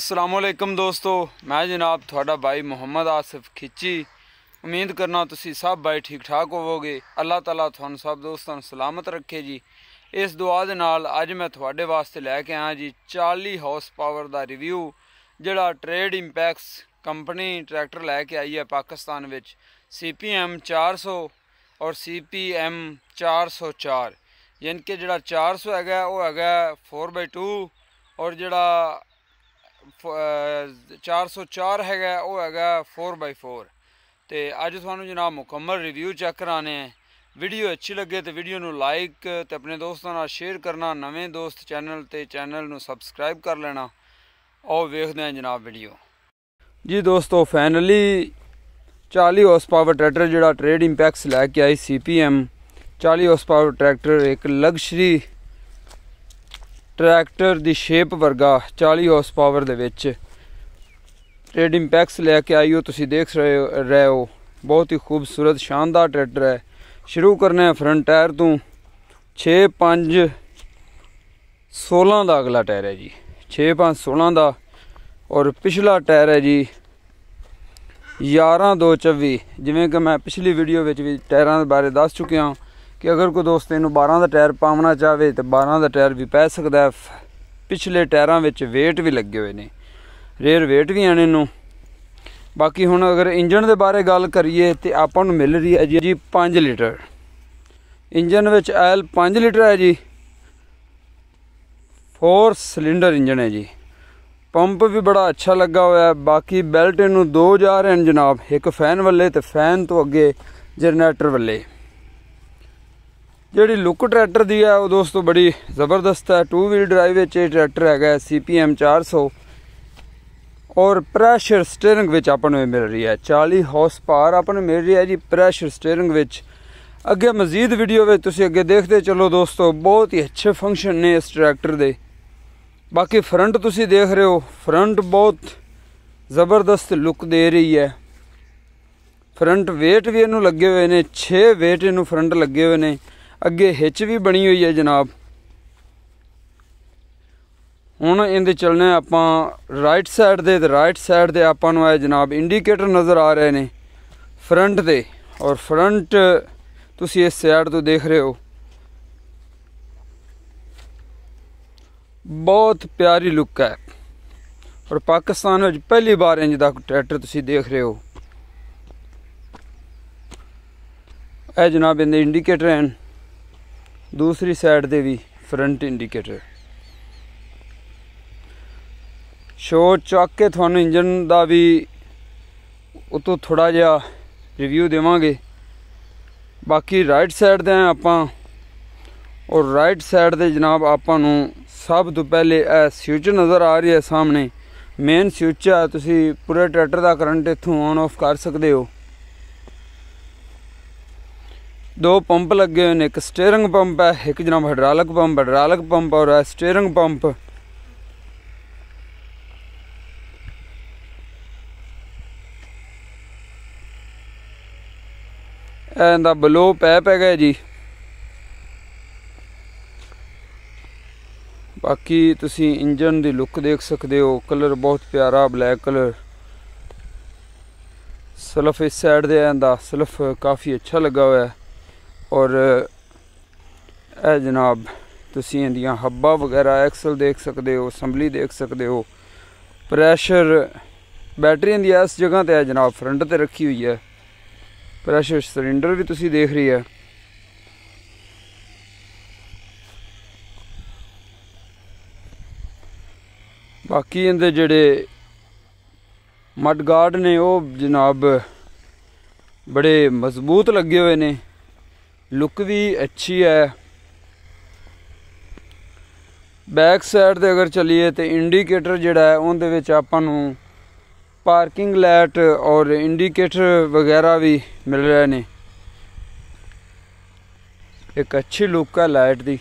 ਅਸਲਾਮ ਵਾਲੇਕਮ ਦੋਸਤੋ, ਮੈਂ ਜਨਾਬ ਤੁਹਾਡਾ ਭਾਈ ਮੁਹੰਮਦ ਆਸਿਫ ਖਿੱਚੀ। ਉਮੀਦ ਕਰਨਾ ਤੁਸੀਂ ਸਭ ਬਾਈ ਠੀਕ ਠਾਕ ਹੋਵੋਗੇ। ਅੱਲਾਹ ਤਾਲਾ ਤੁਹਾਨੂੰ ਸਭ ਦੋਸਤਾਂ ਨੂੰ ਸਲਾਮਤ ਰੱਖੇ ਜੀ। ਇਸ ਦੁਆ ਦੇ ਨਾਲ ਅੱਜ ਮੈਂ ਤੁਹਾਡੇ ਵਾਸਤੇ ਲੈ ਕੇ ਆਇਆ ਜੀ 40 ਹਾਰਸ ਪਾਵਰ ਦਾ ਰਿਵਿਊ, ਜਿਹੜਾ ਟ੍ਰੇਡ ਇੰਪੈਕਸ ਕੰਪਨੀ ਟਰੈਕਟਰ ਲੈ ਕੇ ਆਈ ਹੈ ਪਾਕਿਸਤਾਨ ਵਿੱਚ। CPM 400 ਔਰ CPM 404 ਯਾਨੀ ਕਿ ਜਿਹੜਾ 400 ਹੈਗਾ, ਉਹ ਹੈਗਾ 4x2 ਔਰ ਜਿਹੜਾ 404 ਹੈਗਾ, ਉਹ ਹੈਗਾ 4x4 ਤੇ ਅੱਜ ਤੁਹਾਨੂੰ ਜਨਾਬ ਮੁਕੰਮਲ ਰਿਵਿਊ ਚੈੱਕ ਕਰਾਣੇ ਹੈ ਵੀਡੀਓ ਅੱਛੀ ਲੱਗੇ ਤੇ ਵੀਡੀਓ ਨੂੰ ਲਾਈਕ ਤੇ ਆਪਣੇ ਦੋਸਤਾਂ ਨਾਲ ਸ਼ੇਅਰ ਕਰਨਾ। ਨਵੇਂ ਦੋਸਤ ਚੈਨਲ ਤੇ ਚੈਨਲ ਨੂੰ ਸਬਸਕ੍ਰਾਈਬ ਕਰ ਲੈਣਾ। ਆਓ ਵੇਖਦੇ ਹਾਂ ਜਨਾਬ ਵੀਡੀਓ। ਜੀ ਦੋਸਤੋ ਫਾਈਨਲੀ 40 ਹਾਰਸ ਪਾਵਰ ਟਰੈਕਟਰ ਜਿਹੜਾ ਟ੍ਰੇਡ ਇੰਪੈਕਸ ਲੈ ਕੇ ਆਈ CPM 40 ਹਾਰਸ ਪਾਵਰ ਟਰੈਕਟਰ ਇੱਕ ਲਗਜ਼ਰੀ ਟਰੈਕਟਰ ਦੀ ਸ਼ੇਪ ਵਰਗਾ 40 ਹਾਰਸ ਪਾਵਰ ਦੇ ਵਿੱਚ ਟ੍ਰੇਡ ਇੰਪੈਕਸ ਲੈ ਕੇ ਆਈ ਹੋ, ਤੁਸੀਂ ਦੇਖ ਰਹੇ ਹੋ ਬਹੁਤ ਹੀ ਖੂਬਸੂਰਤ, ਸ਼ਾਨਦਾਰ ਟਰੈਕਟਰ ਹੈ। ਸ਼ੁਰੂ ਕਰਨਾ ਆ ਫਰੰਟ ਟਾਇਰ ਤੋਂ। 6 5 16 ਦਾ ਅਗਲਾ ਟਾਇਰ ਹੈ ਜੀ। 6 5 16 ਦਾ ਔਰ ਪਿਛਲਾ ਟਾਇਰ ਹੈ ਜੀ 11 2 24 ਜਿਵੇਂ ਕਿ ਮੈਂ ਪਿਛਲੀ ਵੀਡੀਓ ਵਿੱਚ ਵੀ ਟਾਇਰਾਂ ਦੇ ਬਾਰੇ ਦੱਸ ਚੁੱਕਿਆ ਹਾਂ ਕਿ ਅਗਰ ਕੋਈ ਦੋਸਤ ਇਹਨੂੰ 12 ਦਾ ਟਾਇਰ ਪਾਉਣਾ ਚਾਹਵੇ ਤਾਂ 12 ਦਾ ਟਾਇਰ ਵੀ ਪੈ ਸਕਦਾ ਹੈ। ਪਿਛਲੇ ਟਾਇਰਾਂ ਵਿੱਚ weight ਵੀ ਲੱਗੇ ਹੋਏ ਨੇ। ਰੇਅਰ weight ਵੀ ਆਣੇ ਨੂੰ ਬਾਕੀ ਹੁਣ ਅਗਰ ਇੰਜਨ ਦੇ ਬਾਰੇ ਗੱਲ ਕਰੀਏ ਤੇ ਆਪਾਂ ਨੂੰ ਮਿਲ ਰਹੀ ਹੈ ਜੀ 5 ਲੀਟਰ। ਇੰਜਨ ਵਿੱਚ ਐਲ 5 ਲੀਟਰ ਹੈ ਜੀ। 4 ਸਿਲੰਡਰ ਇੰਜਨ ਹੈ ਜੀ। ਪੰਪ ਵੀ ਬੜਾ ਅੱਛਾ ਲੱਗਾ ਹੋਇਆ ਹੈ। ਬਾਕੀ ਬੈਲਟ ਇਹਨੂੰ ਦੋ ਜਾ ਰਹੇ ਹਨ ਜਨਾਬ। ਇੱਕ ਫੈਨ ਵੱਲੇ ਤੇ ਫੈਨ ਤੋਂ ਅੱਗੇ ਜਨਰੇਟਰ ਵੱਲੇ। ਜਿਹੜੀ ਲੁੱਕ ਟਰੈਕਟਰ ਦੀ ਹੈ ਉਹ ਦੋਸਤੋ ਬੜੀ ਜ਼ਬਰਦਸਤ ਹੈ 2 ਵੀਲ ਡਰਾਈਵ ਵਿੱਚ ਇਹ ਟਰੈਕਟਰ ਹੈਗਾ CPM 400 ਔਰ ਪ੍ਰੈਸ਼ਰ ਸਟੀਅਰਿੰਗ ਵਿੱਚ ਆਪਾਂ ਨੂੰ ਮਿਲ ਰਹੀ ਹੈ। 40 ਹਾਰਸ ਪਾਵਰ ਆਪਾਂ ਨੂੰ ਮਿਲ ਰਹੀ ਹੈ ਜੀ ਪ੍ਰੈਸ਼ਰ ਸਟੀਅਰਿੰਗ ਵਿੱਚ। ਅੱਗੇ ਮਜ਼ੀਦ ਵੀਡੀਓ ਵਿੱਚ ਤੁਸੀਂ ਅੱਗੇ ਦੇਖਦੇ ਚਲੋ ਦੋਸਤੋ, ਬਹੁਤ ਹੀ ਅੱਛੇ ਫੰਕਸ਼ਨ ਨੇ ਇਸ ਟਰੈਕਟਰ ਦੇ। ਬਾਕੀ ਫਰੰਟ ਤੁਸੀਂ ਦੇਖ ਰਹੇ ਹੋ ਫਰੰਟ ਬਹੁਤ ਜ਼ਬਰਦਸਤ ਲੁੱਕ ਦੇ ਰਹੀ ਹੈ। ਫਰੰਟ ਵੇਟ ਵੀ ਇਹਨੂੰ ਲੱਗੇ ਹੋਏ ਨੇ 6 ਵੇਟ ਇਹਨੂੰ ਫਰੰਟ ਲੱਗੇ ਹੋਏ ਨੇ। ਅੱਗੇ ਹਿੱਚ ਵੀ ਬਣੀ ਹੋਈ ਹੈ ਜਨਾਬ। ਹੁਣ ਇਹਦੇ ਚੱਲਨੇ ਆਪਾਂ ਰਾਈਟ ਸਾਈਡ ਦੇ, ਤੇ ਰਾਈਟ ਸਾਈਡ ਦੇ ਆਪਾਂ ਨੂੰ ਇਹ ਜਨਾਬ ਇੰਡੀਕੇਟਰ ਨਜ਼ਰ ਆ ਰਹੇ ਨੇ ਫਰੰਟ ਦੇ। ਔਰ ਫਰੰਟ ਤੁਸੀਂ ਇਸ ਸਾਈਡ ਤੋਂ ਦੇਖ ਰਹੇ ਹੋ। ਬਹੁਤ ਪਿਆਰੀ ਲੁੱਕ ਹੈ। ਔਰ ਪਾਕਿਸਤਾਨ ਵਿੱਚ ਪਹਿਲੀ ਵਾਰ ਇੰਜ ਦਾ ਟਰੈਕਟਰ ਤੁਸੀਂ ਦੇਖ ਰਹੇ ਹੋ। ਇਹ ਜਨਾਬ ਇਹਦੇ ਇੰਡੀਕੇਟਰ ਹਨ ਦੂਸਰੀ ਸਾਈਡ ਦੇ ਵੀ ਫਰੰਟ ਇੰਡੀਕੇਟਰ ਸ਼ੋ ਚੱਕ ਕੇ ਤੁਹਾਨੂੰ ਇੰਜਨ ਦਾ ਵੀ ਉਤੋਂ ਥੋੜਾ ਜਿਹਾ ਰਿਵਿਊ ਦੇਵਾਂਗੇ। ਬਾਕੀ ਰਾਈਟ ਸਾਈਡ ਦੇ ਆਪਾਂ। ਔਰ ਰਾਈਟ ਸਾਈਡ ਦੇ ਜਨਾਬ ਆਪਾਂ ਨੂੰ ਸਭ ਤੋਂ ਪਹਿਲੇ ਇਹ ਸਵਿਚ ਨਜ਼ਰ ਆ ਰਹੀ ਹੈ ਸਾਹਮਣੇ। ਮੇਨ ਸਵਿਚ ਆ, ਤੁਸੀਂ ਪੂਰੇ ਟਰੈਕਟਰ ਦਾ ਕਰੰਟ ਇੱਥੋਂ ਆਨ ਆਫ ਕਰ ਸਕਦੇ ਹੋ। ਦੋ ਪੰਪ ਲੱਗੇ ਹੋਏ ਨੇ, ਇੱਕ ਸਟੀਅਰਿੰਗ ਪੰਪ ਹੈ, ਇੱਕ ਜਨਾਬ ਹਾਈਡ੍ਰੋਲਿਕ ਪੰਪ ਹਾਈਡ੍ਰੋਲਿਕ ਪੰਪ ਔਰ ਸਟੀਅਰਿੰਗ ਪੰਪ ਇਹਦਾ ਬਲੋ ਪੈਪ ਹੈਗਾ ਜੀ। ਬਾਕੀ ਤੁਸੀਂ ਇੰਜਨ ਦੀ ਲੁੱਕ ਦੇਖ ਸਕਦੇ ਹੋ ਕਲਰ ਬਹੁਤ ਪਿਆਰਾ ਬਲੈਕ ਕਲਰ ਸਲਫ ਇਸ ਸਾਈਡ ਦੇ ਆਂਦਾ ਸਲਫ ਕਾਫੀ ਅੱਛਾ ਲੱਗਾ ਹੋਇਆ। ਹੈ ਔਰ, ਇਹ ਜਨਾਬ, ਤੁਸੀਂ ਇਹਦੀਆਂ ਹੱਬਾਂ ਵਗੈਰਾ ਐਕਸਲ ਦੇਖ ਸਕਦੇ ਹੋ, ਅਸੈਂਬਲੀ ਦੇਖ ਸਕਦੇ ਹੋ। ਪ੍ਰੈਸ਼ਰ ਬੈਟਰੀ ਦੀ ਇਸ ਜਗ੍ਹਾ ਤੇ ਹੈ ਜਨਾਬ ਫਰੰਟ ਤੇ ਰੱਖੀ ਹੋਈ ਹੈ। ਪ੍ਰੈਸ਼ਰ ਸਿਲੰਡਰ ਵੀ ਤੁਸੀਂ ਦੇਖ ਰਹੀ ਹੈ। ਬਾਕੀ ਇਹਦੇ ਜਿਹੜੇ ਮਡ ਗਾਰਡ ਨੇ, ਉਹ ਜਨਾਬ ਬੜੇ ਮਜ਼ਬੂਤ ਲੱਗੇ ਹੋਏ ਨੇ। ਲੁੱਕ ਵੀ ਅੱਛੀ ਹੈ। ਬੈਕ ਸਾਈਡ ਤੇ ਅਗਰ ਚਲੀਏ ਤੇ ਇੰਡੀਕੇਟਰ ਜਿਹੜਾ ਹੈ, ਉਹਦੇ ਵਿੱਚ ਆਪਾਂ ਨੂੰ ਪਾਰਕਿੰਗ ਲਾਈਟ ਔਰ ਇੰਡੀਕੇਟਰ ਵਗੈਰਾ ਵੀ ਮਿਲ ਰਹੇ ਨੇ। ਇੱਕ ਅੱਛੀ ਲੁੱਕ ਹੈ ਲਾਈਟ ਦੀ।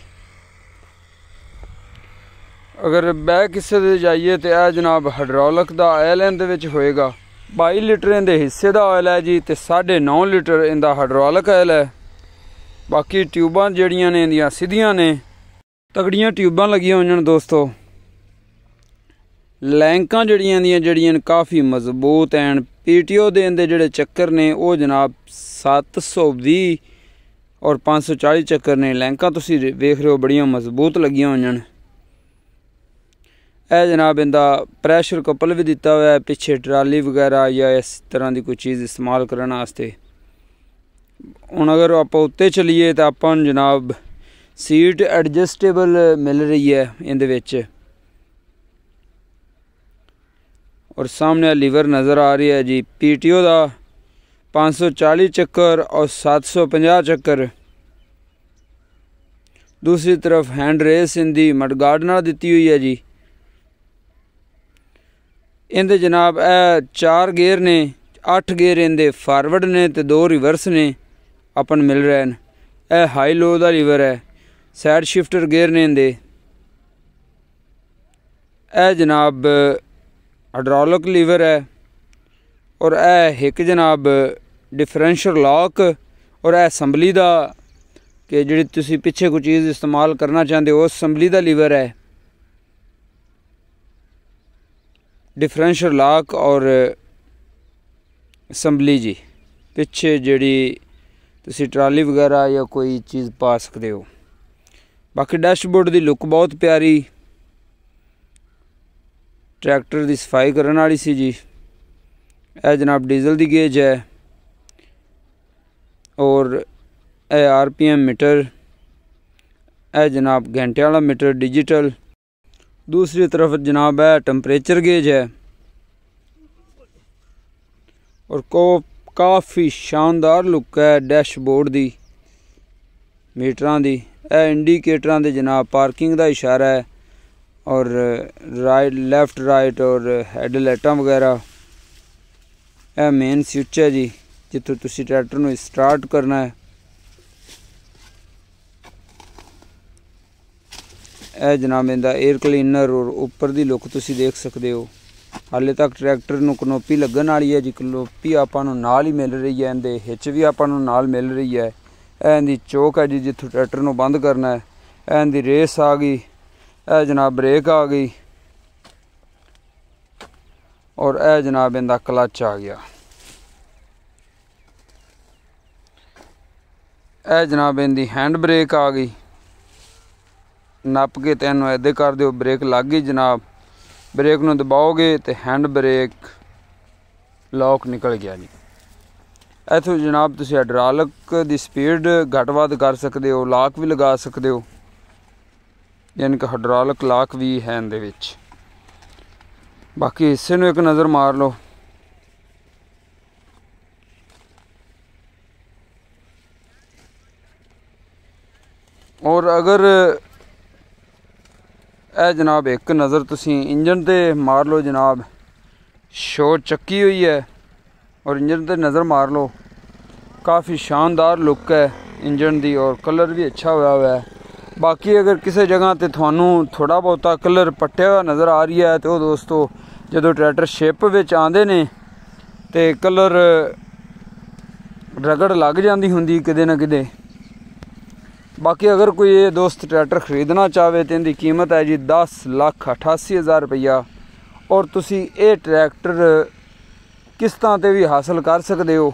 ਅਗਰ ਬੈਕ ਹਿੱਸੇ ਦੇ ਜਾਈਏ ਤੇ ਇਹ ਜਨਾਬ ਹਾਈਡ੍ਰੋਲਿਕ ਦਾ ਆਇਲ ਇਹਦੇ ਵਿੱਚ ਹੋਏਗਾ। 22 ਲੀਟਰ ਇਹਦੇ ਹਿੱਸੇ ਦਾ ਆਇਲ ਹੈ ਜੀ ਤੇ 9.5 ਲੀਟਰ ਇਹਦਾ ਹਾਈਡ੍ਰੋਲਿਕ ਆਇਲ ਹੈ। ਬਾਕੀ ਟਿਊਬਾਂ ਜਿਹੜੀਆਂ ਨੇ ਇਹਦੀਆਂ ਸਿੱਧੀਆਂ ਨੇ, ਤਗੜੀਆਂ ਟਿਊਬਾਂ ਲੱਗੀਆਂ ਹੋਈਆਂ ਨੇ ਦੋਸਤੋ। ਲੈਂਕਾਂ ਜਿਹੜੀਆਂ ਦੀਆਂ ਜਿਹੜੀਆਂ ਕਾਫੀ ਮਜ਼ਬੂਤ ਐਨ, ਪੀਟੀਓ ਦੇ ਦੇ ਜਿਹੜੇ ਚੱਕਰ ਨੇ, ਉਹ ਜਨਾਬ 720 ਔਰ 540 ਚੱਕਰ ਨੇ। ਲੈਂਕਾਂ ਤੁਸੀਂ ਵੇਖ ਰਹੇ ਹੋ, ਬੜੀਆਂ ਮਜ਼ਬੂਤ ਲੱਗੀਆਂ ਹੋਈਆਂ ਨੇ। ਇਹ ਜਨਾਬ ਇਹਦਾ ਪ੍ਰੈਸ਼ਰ ਕਪਲ ਵੀ ਦਿੱਤਾ ਹੋਇਆ ਹੈ, ਪਿੱਛੇ ਟਰਾਲੀ ਵਗੈਰਾ ਜਾਂ ਇਸ ਤਰ੍ਹਾਂ ਦੀ ਕੋਈ ਚੀਜ਼ ਇਸਤੇਮਾਲ ਕਰਨ ਵਾਸਤੇ। ਹੁਣ ਅਗਰ ਆਪਾਂ ਉੱਤੇ ਚਲੀਏ ਤਾਂ ਆਪਾਂ ਨੂੰ ਜਨਾਬ ਸੀਟ ਐਡਜਸਟੇਬਲ ਮਿਲ ਰਹੀ ਹੈ ਇਹਦੇ ਵਿੱਚ। ਔਰ ਸਾਹਮਣੇ ਲੀਵਰ ਨਜ਼ਰ ਆ ਰਹੀ ਹੈ ਜੀ। ਪੀਟੀਓ ਦਾ 540 ਚੱਕਰ ਔਰ 750 ਚੱਕਰ। ਦੂਸਰੀ ਤਰਫ ਹੈਂਡ ਰੇਸ ਇੰਦੀ ਮਡਗਾਰਡ ਨਾਲ ਦਿੱਤੀ ਹੋਈ ਹੈ ਜੀ। ਇਹਦੇ ਜਨਾਬ ਇਹ ਚਾਰ ਗੇਅਰ ਨੇ 8 ਗੇਅਰ ਇਹਦੇ ਫਾਰਵਰਡ ਨੇ ਤੇ ਦੋ ਰਿਵਰਸ ਨੇ। ਆਪਨ ਮਿਲ ਰਹੇ ਨੇ ਇਹ ਹਾਈ ਲੋ ਦਾ ਲੀਵਰ ਹੈ। ਸਾਈਡ ਸ਼ਿਫਟਰ ਗੇਅਰ ਨੇ ਇਹਦੇ। ਇਹ ਜਨਾਬ ਹਾਈਡ੍ਰੋਲਿਕ ਲੀਵਰ ਹੈ। ਔਰ ਇਹ ਇੱਕ ਜਨਾਬ ਡਿਫਰੈਂਸ਼ੀਅਲ ਲੌਕ ਔਰ ਇਹ ਅਸੈਂਬਲੀ ਦਾ ਕਿ ਜਿਹੜੀ ਤੁਸੀਂ ਪਿੱਛੇ ਕੋਈ ਚੀਜ਼ ਇਸਤੇਮਾਲ ਕਰਨਾ ਚਾਹੁੰਦੇ ਹੋ ਉਸ ਅਸੈਂਬਲੀ ਦਾ ਲੀਵਰ ਹੈ। ਡਿਫਰੈਂਸ਼ੀਅਲ ਲੌਕ ਔਰ ਅਸੈਂਬਲੀ ਜੀ। ਪਿੱਛੇ ਜਿਹੜੀ ਤੁਸੀਂ ਟਰਾਲੀ ਵਗੈਰਾ ਜਾਂ ਕੋਈ ਚੀਜ਼ ਪਾ ਸਕਦੇ ਹੋ। ਬਾਕੀ ਡੈਸ਼ਬੋਰਡ ਦੀ ਲੁੱਕ ਬਹੁਤ ਪਿਆਰੀ। ਟਰੈਕਟਰ ਦੀ ਸਫ਼ਾਈ ਕਰਨ ਵਾਲੀ ਸੀ ਜੀ। ਇਹ ਜਨਾਬ ਡੀਜ਼ਲ ਦੀ ਗੇਜ ਹੈ। ਔਰ ਇਹ ਆਰਪੀਐਮ ਮੀਟਰ। ਇਹ ਜਨਾਬ ਘੰਟੇ ਵਾਲਾ ਮੀਟਰ ਡਿਜੀਟਲ ਦੂਸਰੀ ਤਰਫ ਜਨਾਬ ਹੈ ਟੈਂਪਰੇਚਰ ਗੇਜ ਹੈ। ਔਰ ਕੋਪ ਕਾਫੀ ਸ਼ਾਨਦਾਰ ਲੁੱਕ ਹੈ ਡੈਸ਼ਬੋਰਡ ਦੀ, ਮੀਟਰਾਂ ਦੀ। ਇਹ ਇੰਡੀਕੇਟਰਾਂ ਦੇ ਜਨਾਬ ਪਾਰਕਿੰਗ ਦਾ ਇਸ਼ਾਰਾ ਹੈ ਔਰ ਰਾਈਟ, ਲੈਫਟ, ਰਾਈਟ ਔਰ ਹੈਡ ਲਾਈਟਾਂ ਵਗੈਰਾ। ਇਹ ਮੇਨ ਸਵਿਚ ਹੈ ਜੀ, ਜਿੱਥੋਂ ਤੁਸੀਂ ਟਰੈਕਟਰ ਨੂੰ ਸਟਾਰਟ ਕਰਨਾ ਹੈ। ਇਹ ਜਨਾਬ ਇਹਦਾ 에ਅਰ ਕਲੀਨਰ ਔਰ ਉੱਪਰ ਦੀ ਲੁੱਕ ਤੁਸੀਂ ਦੇਖ ਸਕਦੇ ਹੋ। ਹਾਲੇ ਤੱਕ ਟਰੈਕਟਰ ਨੂੰ ਕਨੋਪੀ ਲੱਗਣ ਵਾਲੀ ਹੈ, ਜੀ ਕਨੋਪੀ ਆਪਾਂ ਨੂੰ ਨਾਲ ਹੀ ਮਿਲ ਰਹੀ ਹੈ, ਇਹਦੇ ਹਿੱਚ ਵੀ ਆਪਾਂ ਨੂੰ ਨਾਲ ਮਿਲ ਰਹੀ ਹੈ। ਇਹਦੀ ਚੋਕ ਹੈ ਜੀ, ਜਿੱਥੋਂ ਟਰੈਕਟਰ ਨੂੰ ਬੰਦ ਕਰਨਾ ਹੈ। ਇਹਦੀ ਰੇਸ ਆ ਗਈ ਇਹ ਜਨਾਬ ਬ੍ਰੇਕ ਆ ਗਈ ਔਰ ਇਹ ਜਨਾਬ ਇਹਦਾ ਕਲਚ ਆ ਗਿਆ। ਇਹ ਜਨਾਬ ਇਹਦੀ ਹੈਂਡ ਬ੍ਰੇਕ ਆ ਗਈ। ਨੱਪ ਕੇ ਤੈਨੂੰ ਐਦੇ ਕਰ ਦਿਓ, ਬ੍ਰੇਕ ਲੱਗ ਗਈ ਜਨਾਬ। ਬ੍ਰੇਕ ਨੂੰ ਦਬਾਓਗੇ ਤੇ ਹੈਂਡ ਬ੍ਰੇਕ ਲੌਕ ਨਿਕਲ ਗਿਆ ਜੀ। ਇਥੋਂ ਜਨਾਬ ਤੁਸੀਂ ਹਾਈਡ੍ਰੋਲਿਕ ਦੀ ਸਪੀਡ ਘੱਟ ਵੱਧ ਕਰ ਸਕਦੇ ਹੋ, ਲਾਕ ਵੀ ਲਗਾ ਸਕਦੇ ਹੋ। ਯਾਨੀ ਕਿ ਹਾਈਡ੍ਰੋਲਿਕ ਲਾਕ ਵੀ ਹੈ ਇਹਦੇ ਵਿੱਚ। ਬਾਕੀ ਹਿੱਸੇ ਨੂੰ ਇੱਕ ਨਜ਼ਰ ਮਾਰ ਲਓ। ਔਰ ਅਗਰ ਇਹ ਜਨਾਬ, ਇੱਕ ਨਜ਼ਰ ਤੁਸੀਂ ਇੰਜਨ ਤੇ ਮਾਰ ਲਓ ਜਨਾਬ। ਸ਼ੋਰ ਚੱਕੀ ਹੋਈ ਹੈ ਔਰ ਇੰਜਨ ਤੇ ਨਜ਼ਰ ਮਾਰ ਲਓ। ਕਾਫੀ ਸ਼ਾਨਦਾਰ ਲੁੱਕ ਹੈ ਇੰਜਨ ਦੀ ਔਰ ਕਲਰ ਵੀ ਅੱਛਾ ਹੋਇਆ ਹੋਇਆ ਹੈ ਬਾਕੀ ਅਗਰ ਕਿਸੇ ਜਗ੍ਹਾ ਤੇ ਤੁਹਾਨੂੰ ਥੋੜਾ ਬਹੁਤਾ ਕਲਰ ਪੱਟਿਆ ਹੋਇਆ ਨਜ਼ਰ ਆ ਰਹੀ ਹੈ ਤੇ ਉਹ ਦੋਸਤੋ, ਜਦੋਂ ਟਰੈਕਟਰ ਸ਼ਿਪ ਵਿੱਚ ਆਉਂਦੇ ਨੇ ਤੇ ਕਲਰ ਰਗੜ ਲੱਗ ਜਾਂਦੀ ਹੁੰਦੀ ਕਿਤੇ ਨਾ ਕਿਤੇ ਬਾਕੀ ਅਗਰ ਕੋਈ ਇਹ ਦੋਸਤ ਟਰੈਕਟਰ ਖਰੀਦਣਾ ਚਾਹਵੇ ਤੇ ਇਹਦੀ ਕੀਮਤ ਹੈ ਜੀ 10 ਲੱਖ 88000 ਰੁਪਇਆ ਔਰ ਤੁਸੀਂ ਇਹ ਟਰੈਕਟਰ ਕਿਸ਼ਤਾਂ ਤੇ ਵੀ ਹਾਸਲ ਕਰ ਸਕਦੇ ਹੋ?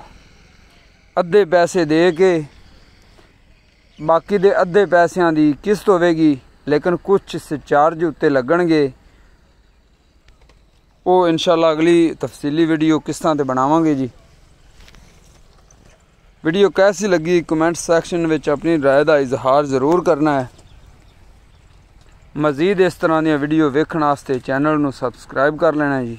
ਅੱਧੇ ਪੈਸੇ ਦੇ ਕੇ, ਬਾਕੀ ਦੇ ਅੱਧੇ ਪੈਸਿਆਂ ਦੀ ਕਿਸ਼ਤ ਹੋਵੇਗੀ, ਲੇਕਿਨ ਕੁਝ ਚਾਰਜ ਉੱਤੇ ਲੱਗਣਗੇ। ਉਹ ਇਨਸ਼ਾਅੱਲਾ ਅਗਲੀ ਤਫਸੀਲੀ ਵੀਡੀਓ ਕਿਸ਼ਤਾਂ ਤੇ ਬਣਾਵਾਂਗੇ ਜੀ? ਵੀਡੀਓ ਕੈਸੀ ਲੱਗੀ ਕਮੈਂਟ ਸੈਕਸ਼ਨ ਵਿੱਚ ਆਪਣੀ رائے ਦਾ ਇਜ਼ਹਾਰ ਜ਼ਰੂਰ ਕਰਨਾ ਹੈ ਮਜ਼ੀਦ ਇਸ ਤਰ੍ਹਾਂ ਦੀਆਂ ਵੀਡੀਓ ਵੇਖਣ ਵਾਸਤੇ ਚੈਨਲ ਨੂੰ ਸਬਸਕ੍ਰਾਈਬ ਕਰ ਲੈਣਾ ਜੀ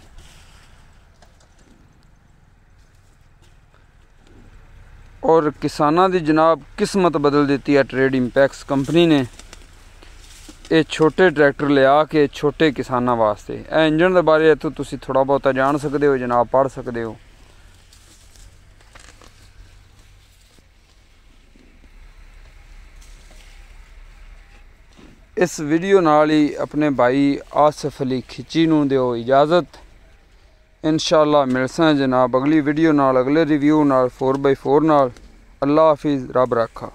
ਔਰ ਕਿਸਾਨਾਂ ਦੀ ਜਨਾਬ ਕਿਸਮਤ ਬਦਲ ਦਿੱਤੀ ਹੈ ਟ੍ਰੇਡ ਇੰਪੈਕਸ ਕੰਪਨੀ ਨੇ ਇਹ ਛੋਟੇ ਟਰੈਕਟਰ ਲਿਆ ਕੇ ਛੋਟੇ ਕਿਸਾਨਾਂ ਵਾਸਤੇ ਇਹ ਇੰਜਨ ਦੇ ਬਾਰੇ ਇੱਥੋਂ ਤੁਸੀਂ ਥੋੜਾ ਬਹੁਤਾ ਜਾਣ ਸਕਦੇ ਹੋ ਜਨਾਬ ਪੜ੍ਹ ਸਕਦੇ ਹੋ ਇਸ ਵੀਡੀਓ ਨਾਲ ਹੀ ਆਪਣੇ ਭਾਈ ਆਸਫ ਅਲੀ ਖਿੱਚੀ ਨੂੰ ਦਿਓ ਇਜਾਜ਼ਤ। ਇਨਸ਼ਾਅੱਲਾ ਮਿਲਸਾਂ ਜਨਾਬ। ਅਗਲੀ ਵੀਡੀਓ ਨਾਲ, ਅਗਲੇ ਰਿਵਿਊ ਨਾਲ 4x4 ਨਾਲ। ਅੱਲਾ ਹਾਫਿਜ਼। ਰੱਬ ਰੱਖਾ।